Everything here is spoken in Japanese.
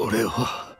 俺は